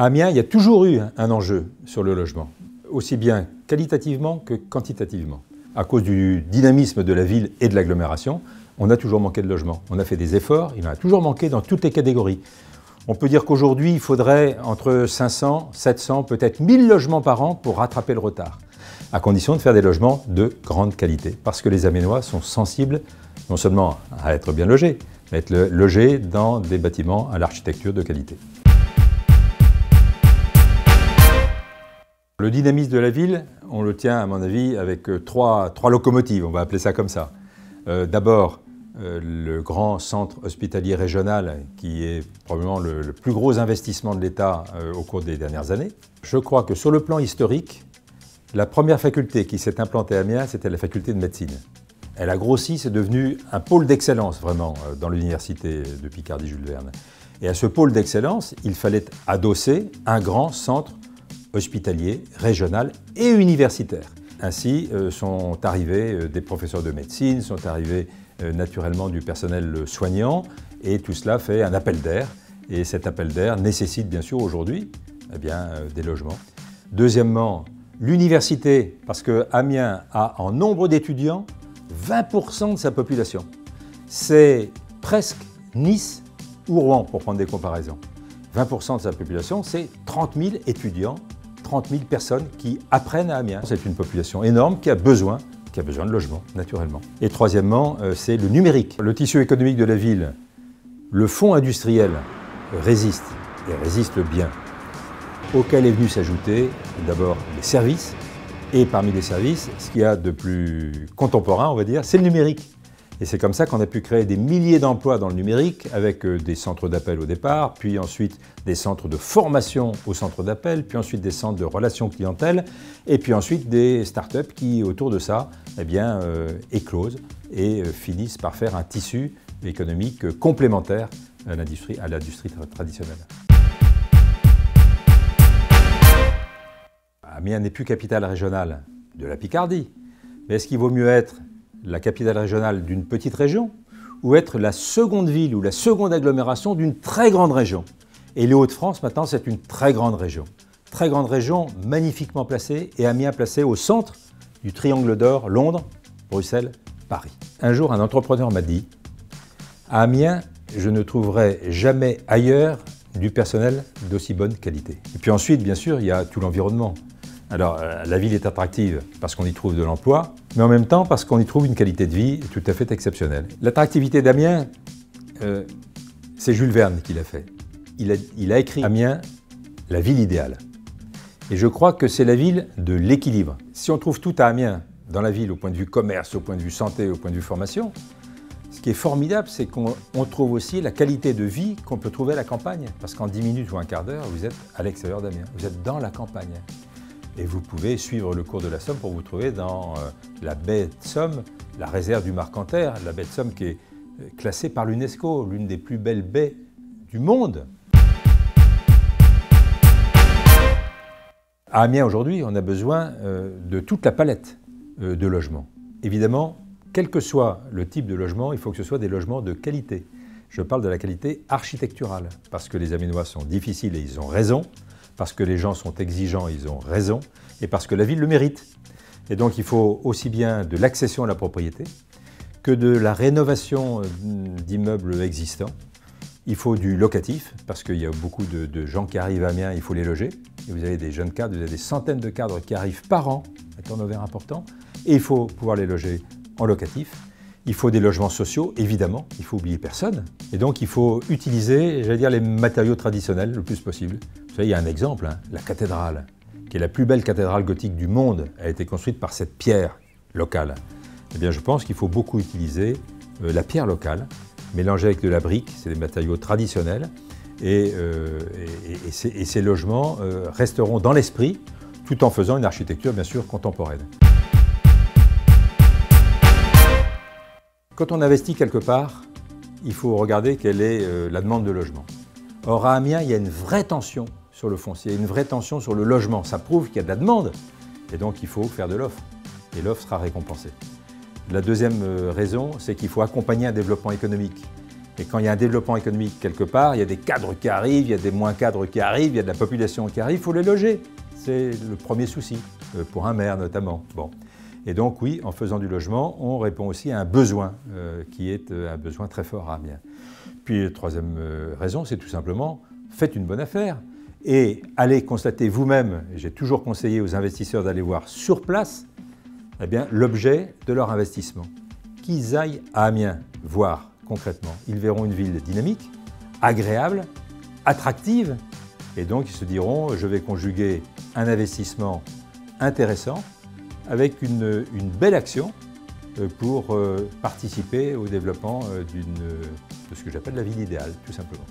À Amiens, il y a toujours eu un enjeu sur le logement, aussi bien qualitativement que quantitativement. À cause du dynamisme de la ville et de l'agglomération, on a toujours manqué de logements. On a fait des efforts, il en a toujours manqué dans toutes les catégories. On peut dire qu'aujourd'hui, il faudrait entre 500, 700, peut-être 1000 logements par an pour rattraper le retard, à condition de faire des logements de grande qualité, parce que les Aménois sont sensibles non seulement à être bien logés, mais à être logés dans des bâtiments à l'architecture de qualité. Le dynamisme de la ville, on le tient à mon avis avec euh, trois, locomotives, on va appeler ça comme ça. Euh, d'abord, euh, le grand centre hospitalier régional, qui est probablement le, plus gros investissement de l'État au cours des dernières années. Je crois que sur le plan historique, la première faculté qui s'est implantée à Amiens, c'était la faculté de médecine. Elle a grossi, c'est devenu un pôle d'excellence vraiment dans l'université de Picardie-Jules Verne. Et à ce pôle d'excellence, il fallait adosser un grand centre hospitalier, régional et universitaire. Ainsi euh, sont arrivés euh, des professeurs de médecine, sont arrivés euh, naturellement du personnel soignant, et tout cela fait un appel d'air. Et cet appel d'air nécessite bien sûr aujourd'hui eh des logements. Deuxièmement, l'université, parce que Amiens a en nombre d'étudiants 20% de sa population. C'est presque Nice ou Rouen, pour prendre des comparaisons. 20% de sa population, c'est 30 000 étudiants 30 000 personnes qui apprennent à Amiens. C'est une population énorme qui a besoin qui a besoin de logement, naturellement. Et troisièmement, euh, c'est le numérique. Le tissu économique de la ville, le fonds industriel résiste, et résiste bien, auquel est venu s'ajouter d'abord les services, et parmi les services, ce qu'il y a de plus contemporain, on va dire, c'est le numérique. Et c'est comme ça qu'on a pu créer des milliers d'emplois dans le numérique, avec euh, des centres d'appel au départ, puis ensuite des centres de formation au centre d'appel, puis ensuite des centres de relations clientèle, et puis ensuite des startups qui, autour de ça, eh bien, euh, éclosent et euh, finissent par faire un tissu économique complémentaire à l'industrie traditionnelle. Amiens n'est plus capitale régionale de la Picardie, mais est-ce qu'il vaut mieux être la capitale régionale d'une petite région ou être la seconde ville ou la seconde agglomération d'une très grande région. Et les Hauts-de-France, maintenant, c'est une très grande région. Très grande région, magnifiquement placée, et Amiens placé au centre du triangle d'or, Londres, Bruxelles, Paris. Un jour, un entrepreneur m'a dit, à Amiens, je ne trouverai jamais ailleurs du personnel d'aussi bonne qualité. Et puis ensuite, bien sûr, il y a tout l'environnement. Alors, euh, la ville est attractive parce qu'on y trouve de l'emploi, mais en même temps parce qu'on y trouve une qualité de vie tout à fait exceptionnelle. L'attractivité d'Amiens, euh, c'est Jules Verne qui l'a fait. Il a, il a écrit Amiens, la ville idéale. Et je crois que c'est la ville de l'équilibre. Si on trouve tout à Amiens, dans la ville, au point de vue commerce, au point de vue santé, au point de vue formation, ce qui est formidable, c'est qu'on trouve aussi la qualité de vie qu'on peut trouver à la campagne. Parce qu'en 10 minutes ou un quart d'heure, vous êtes à l'extérieur d'Amiens. Vous êtes dans la campagne. Et vous pouvez suivre le cours de la Somme pour vous trouver dans euh, la baie de Somme, la réserve du Marcanterre, la baie de Somme qui est euh, classée par l'UNESCO, l'une des plus belles baies du monde. À Amiens aujourd'hui, on a besoin euh, de toute la palette de logements. Évidemment, quel que soit le type de logement, il faut que ce soit des logements de qualité. Je parle de la qualité architecturale, parce que les Aménois sont difficiles et ils ont raison parce que les gens sont exigeants, ils ont raison, et parce que la ville le mérite. Et donc il faut aussi bien de l'accession à la propriété que de la rénovation euh, d'immeubles existants. Il faut du locatif, parce qu'il y a beaucoup de, gens qui arrivent à Amiens, il faut les loger. Et vous avez des jeunes cadres, vous avez des centaines de cadres qui arrivent par an, un turnover important, et il faut pouvoir les loger en locatif. Il faut des logements sociaux, évidemment, il faut oublier personne. Et donc il faut utiliser, j'allais dire, les matériaux traditionnels le plus possible. Vous savez, il y a un exemple, hein, la cathédrale, qui est la plus belle cathédrale gothique du monde, a été construite par cette pierre locale. Eh bien, je pense qu'il faut beaucoup utiliser euh, la pierre locale, mélangée avec de la brique, c'est des matériaux traditionnels, et, euh, ces, logements euh, resteront dans l'esprit, tout en faisant une architecture, bien sûr, contemporaine. Quand on investit quelque part, il faut regarder quelle est euh, la demande de logement. Or, à Amiens, il y a une vraie tension sur le foncier, une vraie tension sur le logement. Ça prouve qu'il y a de la demande. Et donc, il faut faire de l'offre. Et l'offre sera récompensée. La deuxième euh, raison, c'est qu'il faut accompagner un développement économique. Et quand il y a un développement économique quelque part, il y a des cadres qui arrivent, il y a des moins cadres qui arrivent, il y a de la population qui arrive, il faut les loger. C'est le premier souci, euh, pour un maire notamment. Bon. Et donc oui, en faisant du logement, on répond aussi à un besoin euh, qui est euh, un besoin très fort à Amiens. Puis troisième raison, c'est tout simplement, faites une bonne affaire et allez constater vous-même, j'ai toujours conseillé aux investisseurs d'aller voir sur place eh l'objet de leur investissement. Qu'ils aillent à Amiens voir concrètement. Ils verront une ville dynamique, agréable, attractive, et donc ils se diront, je vais conjuguer un investissement intéressant avec une, belle action euh, pour euh, participer au développement euh, de ce que j'appelle la ville idéale, tout simplement.